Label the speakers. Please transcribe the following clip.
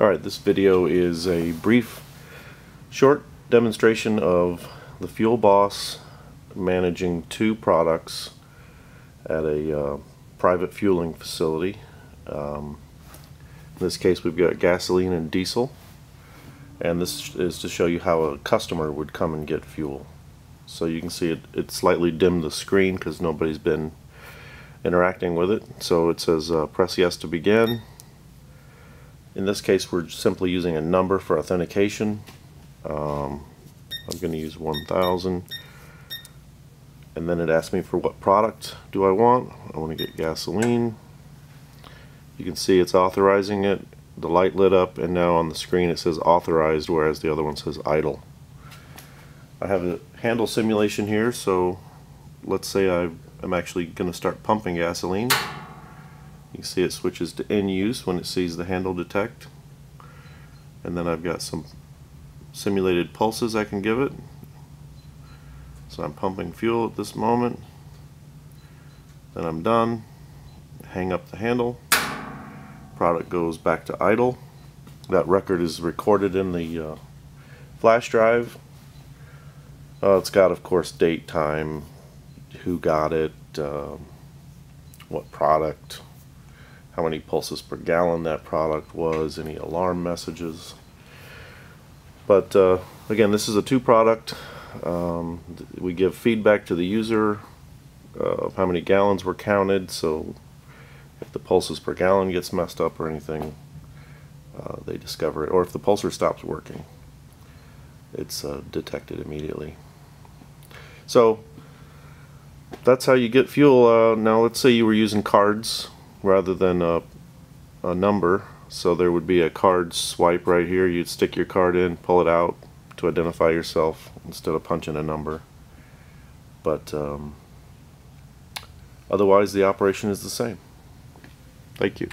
Speaker 1: Alright, this video is a brief, short demonstration of the Fuel Boss managing two products at a uh, private fueling facility. Um, in this case we've got gasoline and diesel and this is to show you how a customer would come and get fuel. So you can see it, it slightly dimmed the screen because nobody's been interacting with it. So it says uh, press yes to begin in this case, we're simply using a number for authentication. Um, I'm going to use 1000. And then it asks me for what product do I want. I want to get gasoline. You can see it's authorizing it. The light lit up and now on the screen it says authorized whereas the other one says idle. I have a handle simulation here so let's say I am actually going to start pumping gasoline. You see it switches to in use when it sees the handle detect. And then I've got some simulated pulses I can give it. So I'm pumping fuel at this moment. Then I'm done. Hang up the handle. Product goes back to idle. That record is recorded in the uh, flash drive. Uh, it's got, of course, date, time, who got it, uh, what product, how many pulses per gallon that product was, any alarm messages. But uh, again, this is a two product. Um, we give feedback to the user uh, of how many gallons were counted, so if the pulses per gallon gets messed up or anything, uh, they discover it. Or if the pulser stops working, it's uh, detected immediately. So that's how you get fuel. Uh, now let's say you were using cards rather than a, a number. So there would be a card swipe right here. You'd stick your card in, pull it out to identify yourself instead of punching a number. But um, otherwise the operation is the same. Thank you.